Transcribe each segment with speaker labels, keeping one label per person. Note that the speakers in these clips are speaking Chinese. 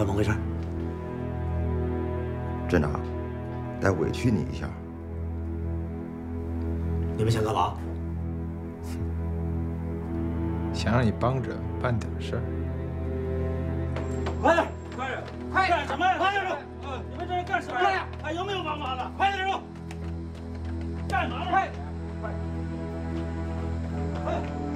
Speaker 1: 怎么回事？
Speaker 2: 镇长，得委屈你一下。
Speaker 1: 你们想干嘛？
Speaker 3: 想让你帮着办点事儿。
Speaker 1: 快点，快点，快干什么呀？快点着！你们这是干什么呀？还有没有帮忙的？快点着！干嘛呢？快！快！快！快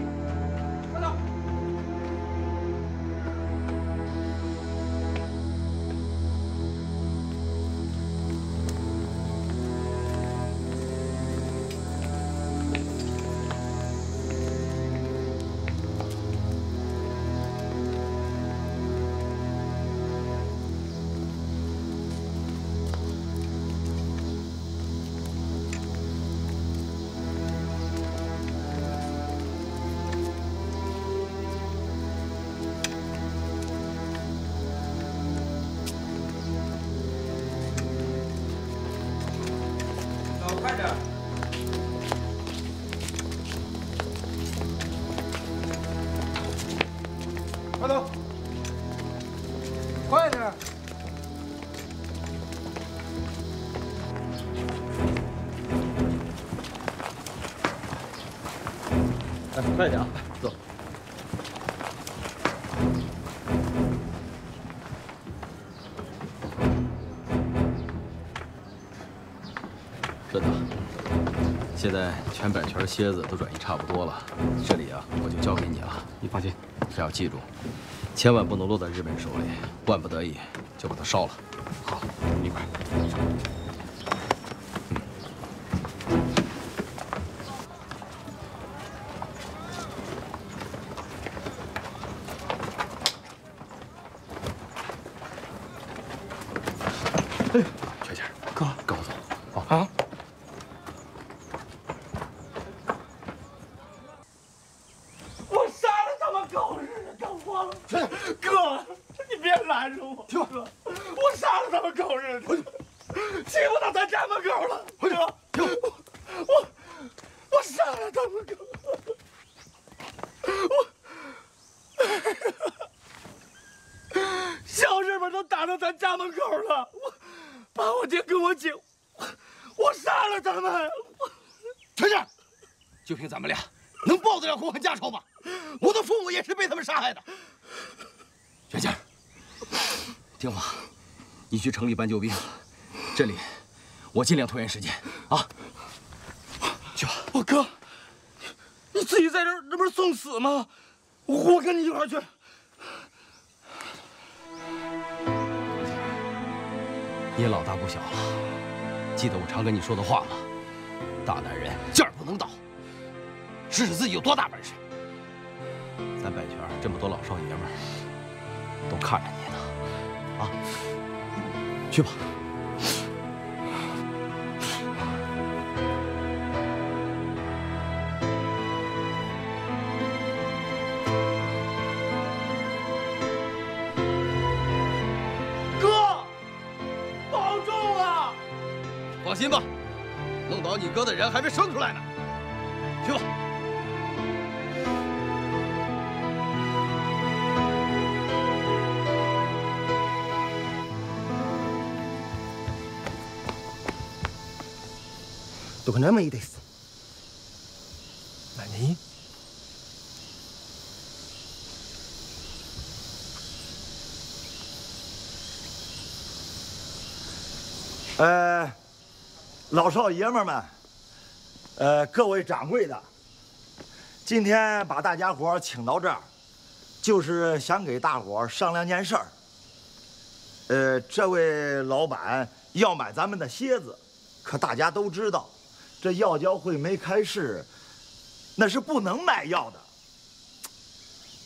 Speaker 3: 快点！快走！快点！
Speaker 4: 哎，快点啊，走。镇长，现在全百全蝎子都转移差不多了，这里啊我就交给你了。你放心，只要记住，千万不能落在日本人手里，万不得已就把它烧了。
Speaker 3: 好，明白。
Speaker 4: 全家，
Speaker 3: 哥，
Speaker 4: 跟我走。
Speaker 3: 啊！
Speaker 1: 我杀了他们狗日的，搞慌了！哥，你别拦着我，哥，我杀了他们狗日的，欺负到咱家门口了，哥，我我我杀了他们狗，我小日本都打到咱家门口了，我把我爹跟我姐，我我杀了他们，
Speaker 4: 全家，就凭咱们俩，能报得了公恨家仇吗？我的父母也是被他们杀害的。全家，听话，你去城里搬救兵，这里我尽量拖延时间啊。
Speaker 1: 我哥，你自己在这儿，这不是送死吗？我跟你一块去。
Speaker 4: 你老大不小了，记得我常跟你说的话吗？大男人劲儿不能倒，试试自己有多大本事。咱百泉这么多老少爷们儿都看着你呢，啊，去吧。放心吧，弄倒你哥的人还没生出来呢。去吧。
Speaker 2: どこでもいいです。
Speaker 3: 何？
Speaker 1: 呃， 老少爷们们，呃，各位掌柜的，今天把大家伙请到这儿，就是想给大伙商量件事儿。呃，这位老板要买咱们的蝎子，可大家都知道，这药交会没开市，那是不能卖药的。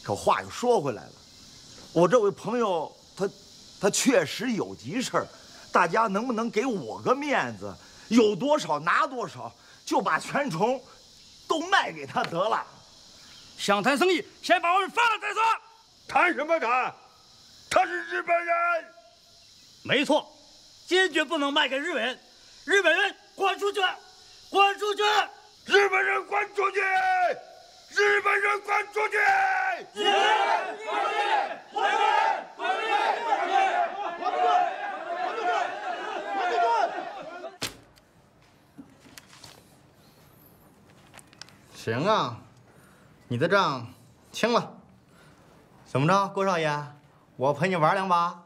Speaker 1: 可话又说回来了，我这位朋友他他确实有急事儿。大家能不能给我个面子？有多少拿多少，就把全虫都卖给他得了。
Speaker 5: 想谈生意，先把我们放了再说。
Speaker 1: 谈什么谈？他是日本人。
Speaker 5: 没错，坚决不能卖给日本人。日本人滚出去！滚出去！
Speaker 1: 日本人滚出去！日本人滚出去！
Speaker 5: 滚出去！滚出去！滚出去！滚出去！
Speaker 6: 行啊，你的账清了。怎么着，郭少爷，我陪你玩两把？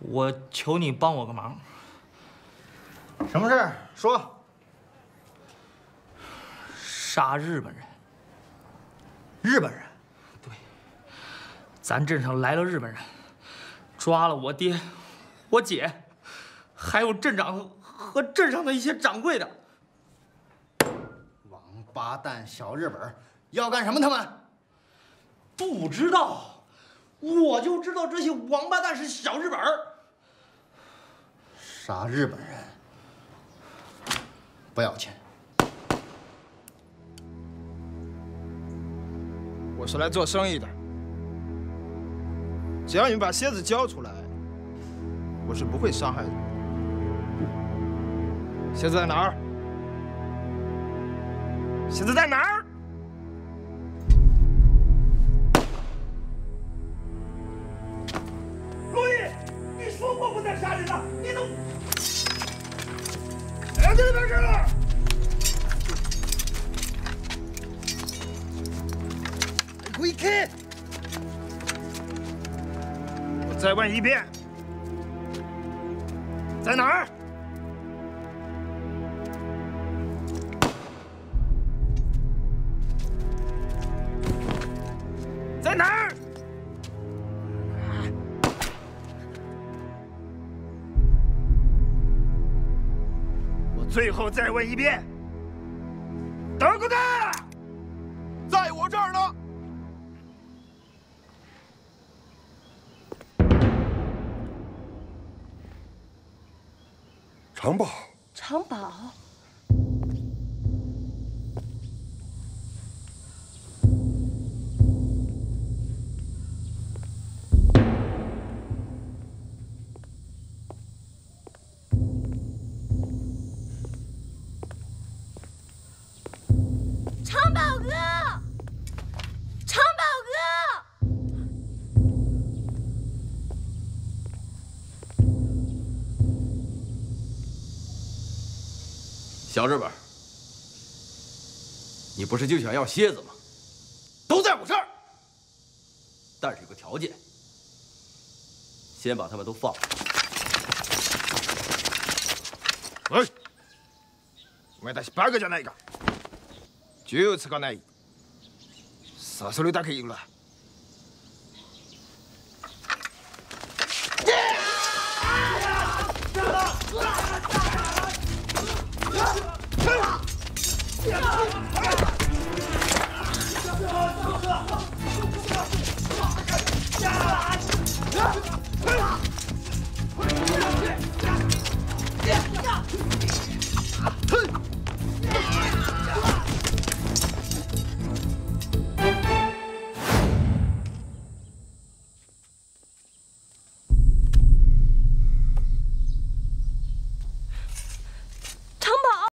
Speaker 5: 我求你帮我个忙。
Speaker 6: 什么事儿？说。
Speaker 5: 杀日本人。
Speaker 6: 日本人？
Speaker 5: 对。咱镇上来了日本人，抓了我爹、我姐，还有镇长和镇上的一些掌柜的。
Speaker 6: 王八蛋，小日本要干什么？他们
Speaker 5: 不知道，我就知道这些王八蛋是小日本
Speaker 6: 杀日本人不要钱。
Speaker 3: 我是来做生意的，只要你们把蝎子交出来，我是不会伤害的。蝎子在哪儿？蝎子在哪儿？
Speaker 1: 陆毅，你说过不再杀人了，你都……哎，这里边是。
Speaker 3: 滚开！我再问一遍，在哪儿？在哪儿？我最后再问一遍，德国的，在我这儿呢。
Speaker 2: 长宝，
Speaker 7: 长宝，
Speaker 4: 小日本，你不是就想要蝎子吗？都在我这儿，但是有个条件，先把他们都放了。
Speaker 3: おいお前たちバカじゃないか銃を使わないさあそれだけ言うな